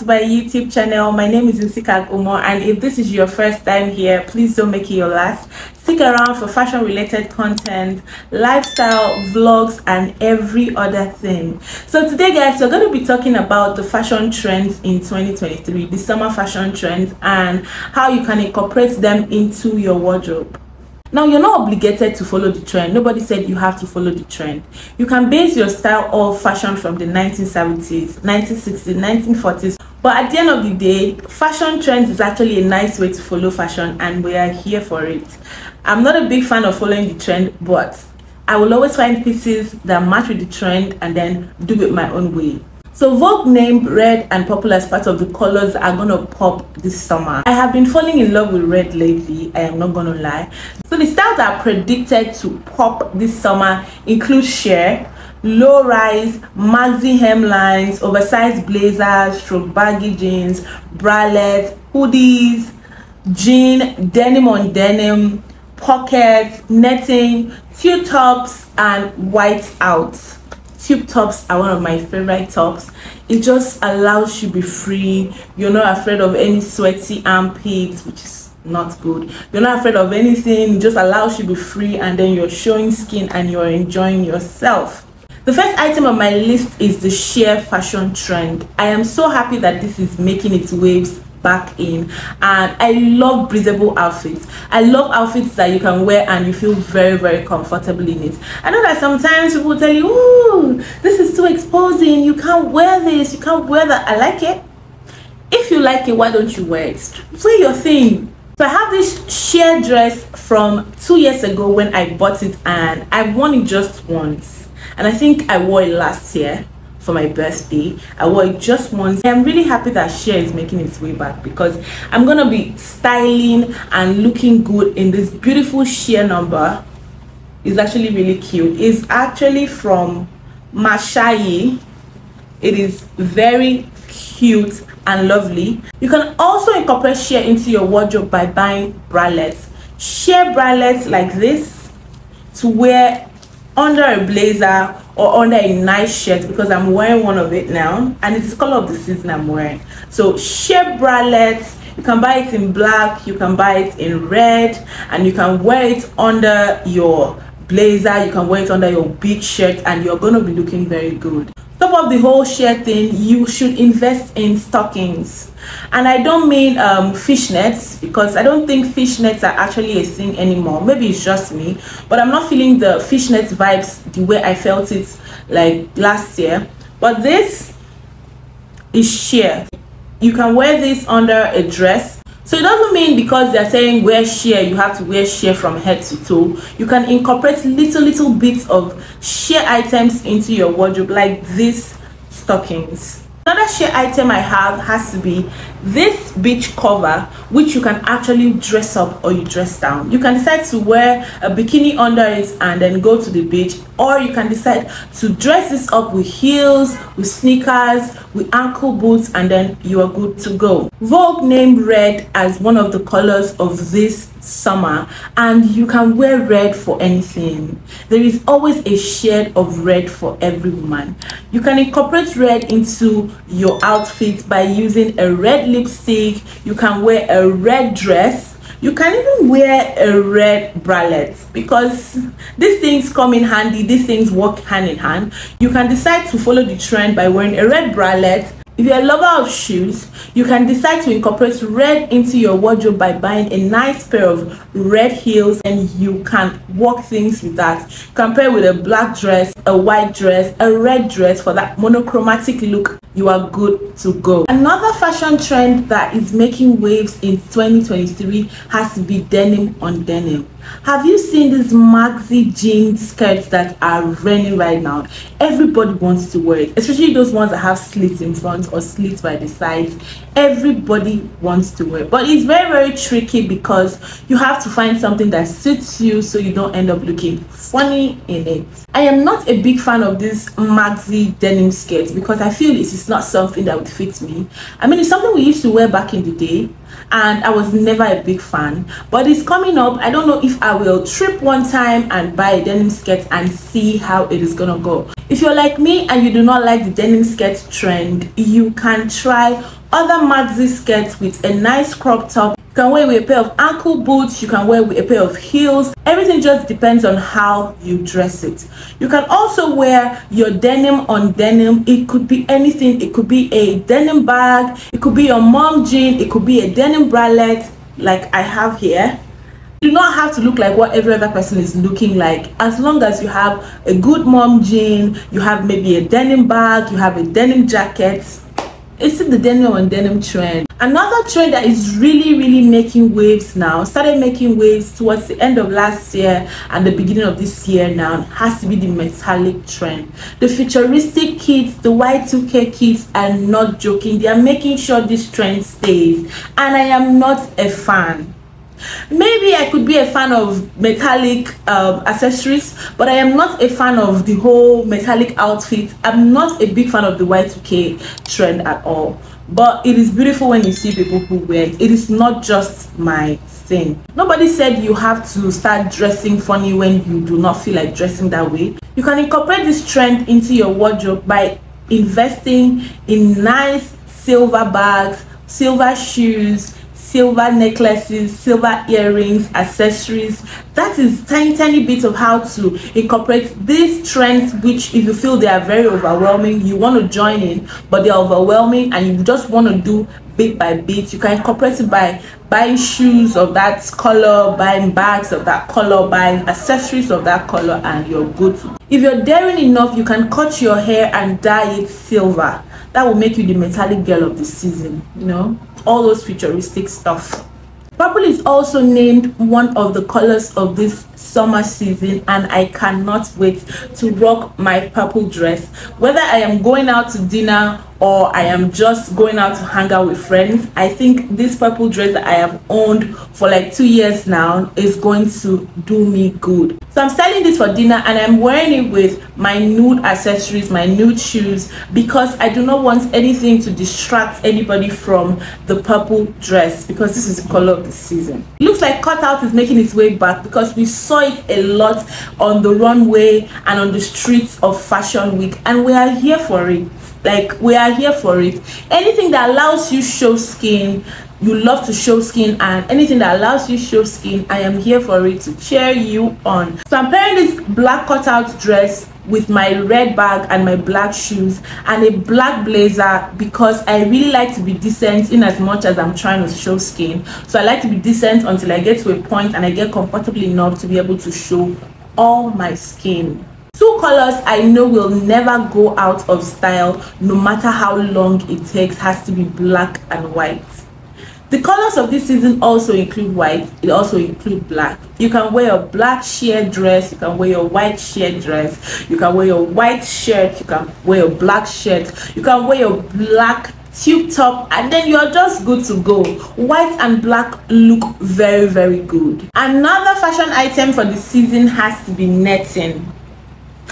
to my youtube channel my name is Nsikak Umoh and if this is your first time here please don't make it your last stick around for fashion related content lifestyle vlogs and every other thing so today guys we're going to be talking about the fashion trends in 2023 the summer fashion trends and how you can incorporate them into your wardrobe now, you're not obligated to follow the trend. Nobody said you have to follow the trend. You can base your style off fashion from the 1970s, 1960s, 1940s. But at the end of the day, fashion trends is actually a nice way to follow fashion and we are here for it. I'm not a big fan of following the trend, but I will always find pieces that match with the trend and then do it my own way. So Vogue named red and purple as part of the colors are gonna pop this summer. I have been falling in love with red lately, I am not gonna lie. So the styles that are predicted to pop this summer include sheer, low rise, maxi hemlines, oversized blazers, stroke baggy jeans, bralettes, hoodies, jean, denim on denim, pockets, netting, two tops, and white outs. Tube tops are one of my favorite tops. It just allows you to be free. You're not afraid of any sweaty armpits which is not good. You're not afraid of anything. It just allows you to be free and then you're showing skin and you're enjoying yourself the first item on my list is the sheer fashion trend. I am so happy that this is making its waves back in. And i love breathable outfits. I love outfits that you can wear and you feel very very comfortable in it. I know that sometimes people tell you oh this is too exposing. You can't wear this. You can't wear that. I like it. If you like it why don't you wear it? Play your thing. So i have this sheer dress from two years ago when i bought it and I've worn it just once and i think i wore it last year for my birthday. I wore it just once. I'm really happy that sheer is making its way back because i'm gonna be styling and looking good in this beautiful sheer number. It's actually really cute. It's actually from Mashai it is very cute and lovely. You can also incorporate sheer into your wardrobe by buying bralettes. Sheer bralettes like this to wear under a blazer or under a nice shirt because I'm wearing one of it now. And it's the color of the season I'm wearing. So sheer bralettes, you can buy it in black, you can buy it in red and you can wear it under your blazer, you can wear it under your big shirt and you're going to be looking very good top of the whole sheer thing you should invest in stockings. And i don't mean um, fishnets because i don't think fishnets are actually a thing anymore. Maybe it's just me but i'm not feeling the fishnet vibes the way i felt it like last year. But this is sheer. You can wear this under a dress so it doesn't mean because they're saying wear sheer, you have to wear sheer from head to toe. You can incorporate little, little bits of sheer items into your wardrobe like these stockings. Another sheer item I have has to be this beach cover which you can actually dress up or you dress down. You can decide to wear a bikini under it and then go to the beach or you can decide to dress this up with heels, with sneakers, with ankle boots and then you are good to go. Vogue named red as one of the colors of this summer and you can wear red for anything. There is always a shade of red for every woman. You can incorporate red into your outfit by using a red lipstick. You can wear a red dress. You can even wear a red bralette because these things come in handy. These things work hand in hand. You can decide to follow the trend by wearing a red bralette if you're a lover of shoes, you can decide to incorporate red into your wardrobe by buying a nice pair of red heels and you can work things with that. Compare with a black dress, a white dress, a red dress for that monochromatic look you are good to go. Another fashion trend that is making waves in 2023 has to be denim on denim. Have you seen these maxi jean skirts that are reigning right now? Everybody wants to wear it, especially those ones that have slits in front or slits by the sides. Everybody wants to wear it. But it's very, very tricky because you have to find something that suits you so you don't end up looking funny in it. I am not a big fan of this maxi denim skirts because I feel it is not something that would fit me. I mean, it's something we used to wear back in the day and I was never a big fan. But it's coming up. I don't know if I will trip one time and buy a denim skirt and see how it is gonna go. If you're like me and you do not like the denim skirt trend, you can try other maxi skirts with a nice crop top. You can wear with a pair of ankle boots, you can wear with a pair of heels. Everything just depends on how you dress it. You can also wear your denim on denim. It could be anything. It could be a denim bag, it could be your mom jean, it could be a denim bralette like I have here You do not have to look like what every other person is looking like as long as you have a good mom jean you have maybe a denim bag you have a denim jacket it's the denim on denim trend another trend that is really really making waves now started making waves towards the end of last year and the beginning of this year now has to be the metallic trend. The futuristic kids the y2k kids are not joking. They are making sure this trend stays. And i am not a fan. Maybe i could be a fan of metallic um, accessories but i am not a fan of the whole metallic outfit. I'm not a big fan of the y2k trend at all but it is beautiful when you see people who wear it. It is not just my thing. Nobody said you have to start dressing funny when you do not feel like dressing that way. You can incorporate this trend into your wardrobe by investing in nice silver bags silver shoes silver necklaces silver earrings accessories. That is tiny tiny bits of how to incorporate these trends which if you feel they are very overwhelming you want to join in but they're overwhelming and you just want to do bit by bit you can incorporate it by buying shoes of that color buying bags of that color buying accessories of that color and you're good if you're daring enough you can cut your hair and dye it silver that will make you the metallic girl of the season you know? All those futuristic stuff. Purple is also named one of the colors of this summer season and i cannot wait to rock my purple dress. Whether i am going out to dinner or I am just going out to hang out with friends, I think this purple dress that I have owned for like two years now is going to do me good. So I'm selling this for dinner and I'm wearing it with my nude accessories, my nude shoes because I do not want anything to distract anybody from the purple dress because this is the color of the season. Looks like cutout is making its way back because we saw it a lot on the runway and on the streets of Fashion Week and we are here for it like we are here for it. Anything that allows you show skin you love to show skin and anything that allows you show skin i am here for it to cheer you on. So i'm pairing this black cutout dress with my red bag and my black shoes and a black blazer because i really like to be decent in as much as i'm trying to show skin. So i like to be decent until i get to a point and i get comfortable enough to be able to show all my skin two colors i know will never go out of style no matter how long it takes has to be black and white. The colors of this season also include white it also include black. You can wear a black sheer dress you can wear a white sheer dress. You can wear a white shirt you can wear a black shirt. You can wear a black tube top and then you're just good to go. White and black look very very good. Another fashion item for the season has to be netting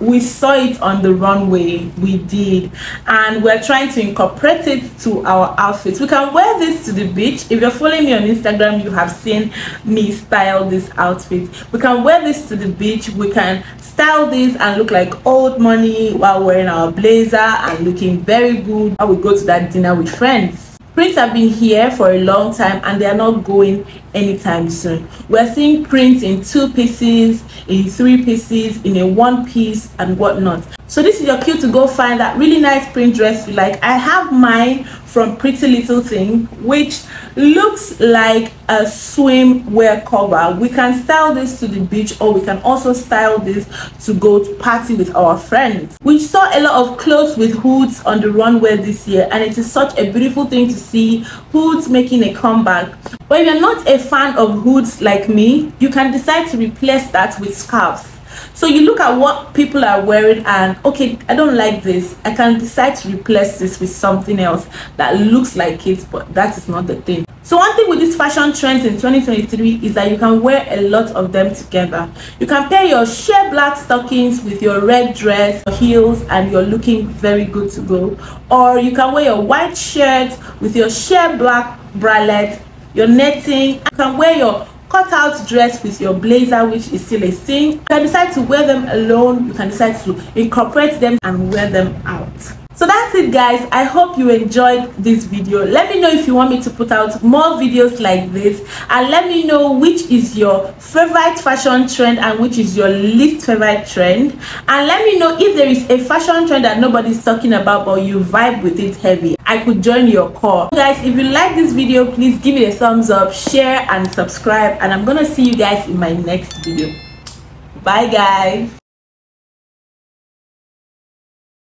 we saw it on the runway we did. And we're trying to incorporate it to our outfits. We can wear this to the beach. If you're following me on instagram you have seen me style this outfit. We can wear this to the beach. We can style this and look like old money while wearing our blazer and looking very good while we go to that dinner with friends prints have been here for a long time and they are not going anytime soon. We're seeing prints in two pieces in three pieces in a one piece and whatnot. So this is your cue to go find that really nice print dress you like. I have mine from pretty little thing which looks like a swimwear cover. We can style this to the beach or we can also style this to go to party with our friends. We saw a lot of clothes with hoods on the runway this year and it is such a beautiful thing to see hoods making a comeback. But if you're not a fan of hoods like me you can decide to replace that with scarves so you look at what people are wearing and okay i don't like this. I can decide to replace this with something else that looks like it but that is not the thing. So one thing with these fashion trends in 2023 is that you can wear a lot of them together. You can pair your sheer black stockings with your red dress heels and you're looking very good to go. Or you can wear your white shirt with your sheer black bralette your netting you can wear your cut out dress with your blazer which is still a thing. You can decide to wear them alone you can decide to incorporate them and wear them out so that's it guys. I hope you enjoyed this video. Let me know if you want me to put out more videos like this. And let me know which is your favorite fashion trend and which is your least favorite trend. And let me know if there is a fashion trend that nobody's talking about but you vibe with it heavy. I could join your call. Guys if you like this video please give it a thumbs up share and subscribe. And i'm gonna see you guys in my next video. Bye guys